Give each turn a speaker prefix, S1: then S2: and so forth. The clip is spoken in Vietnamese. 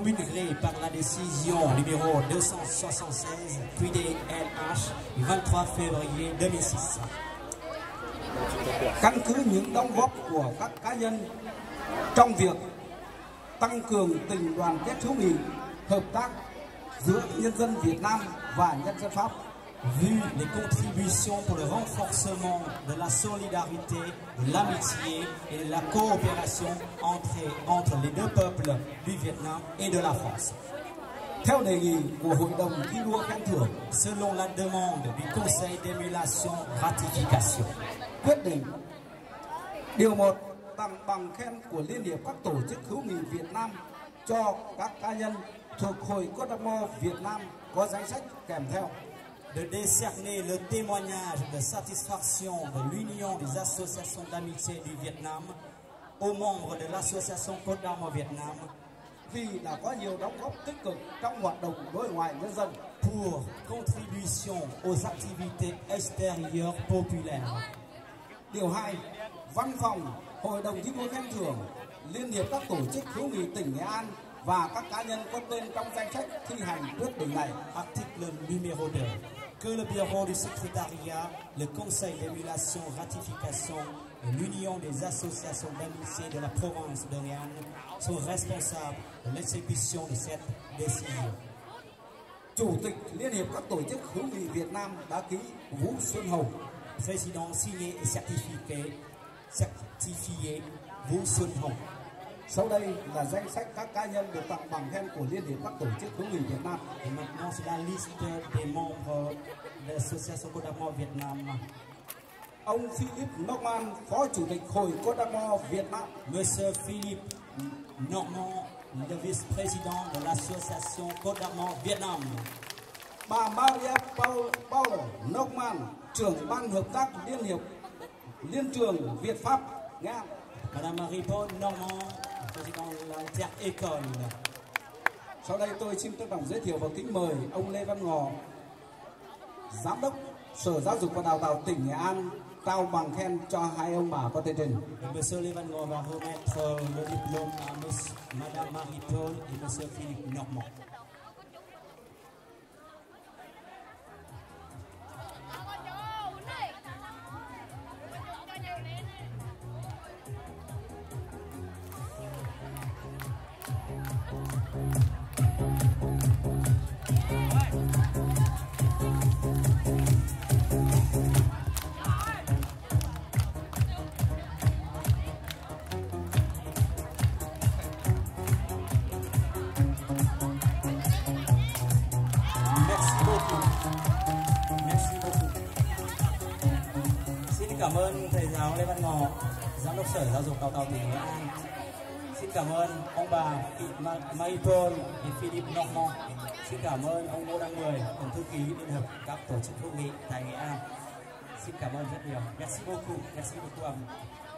S1: commune de Gré par la décision numéro 276 QDLH 23 février 2006.
S2: Căn cứ những đóng góp của các cá nhân trong việc tăng cường tình đoàn kết hữu nghị, hợp tác giữa nhân dân Việt Nam và nhân dân Pháp
S1: vu les contributions pour le renforcement de la solidarité, de l'amitié et de la coopération entre, entre les deux peuples du Vietnam et de la France. Selon la demande du Conseil d'émulation ratification,
S2: quyết định điều 1 tặng bằng khen của Liên hiệp các tổ chức hữu nghị Việt Nam cho các cá nhân thuộc Hội Codomo Việt Nam có danh sách kèm theo.
S1: De décerner le témoignage de satisfaction de l'Union des associations d'amitié du Vietnam aux membres de l'association Côte d'Armor Vietnam,
S2: vì là có nhiều đóng góp tích cực trong hoạt động đối ngoại nhân dân
S1: pour contribution aux activités extérieures populaires.
S2: Điều 2. Văn phòng Hội đồng thi đua khen thưởng, Liên hiệp các tổ chức hữu nghị tỉnh Nghệ An và các cá nhân có tên trong danh sách thi hành quyết định này.
S1: Article numéro 2. Que le bureau du secrétariat, le conseil d'émulation, ratification et l'union des associations d'amitié de la province de sont responsables de l'exécution de cette décision.
S2: Chủ tịch Liên hiệp các tổ chức hữu nghị Việt Nam đã ký Vũ Xuân Hồng.
S1: Président signé et certifié, certifié Vũ Xuân Hồng.
S2: Sau đây là danh sách các cá nhân được tặng bằng khen của Liên hiệp các tổ chức hữu nghị Việt Nam.
S1: Et maintenant, c'est la liste des membres de l'association Kodamo Việt Nam.
S2: Ông Philip Norman, Phó Chủ tịch Hội Kodamo Việt Nam.
S1: Monsieur Philippe Normand, le vice-président de l'association Kodamo Việt Nam.
S2: Bà Maria Paul, Paul Norman, trưởng ban hợp tác Liên hiệp Liên trường Việt Pháp, Nga.
S1: Madame Marie-Paul Normand, président l'inter-école.
S2: Sau đây tôi xin trân trọng giới thiệu và kính mời ông Lê Văn Ngò, Giám đốc Sở Giáo dục và Đào tạo tỉnh Nghệ An trao bằng khen cho hai ông bà có tên trình.
S1: Monsieur Lê Văn Ngò va remettre le diplôme à monsieur, Madame Marie-Paul et Monsieur Philippe Normand. Cảm ơn thầy giáo Lê Văn Ngọ, giám đốc sở giáo dục đào tạo tỉnh Nghệ An. Xin cảm ơn ông bà Marie-Paul Normand. Xin cảm ơn ông Ngô Đăng Mười, tổng thư ký liên hợp các tổ chức hữu nghị tại Nghệ An. Xin cảm ơn rất nhiều. Merci beaucoup. Merci beaucoup à vous.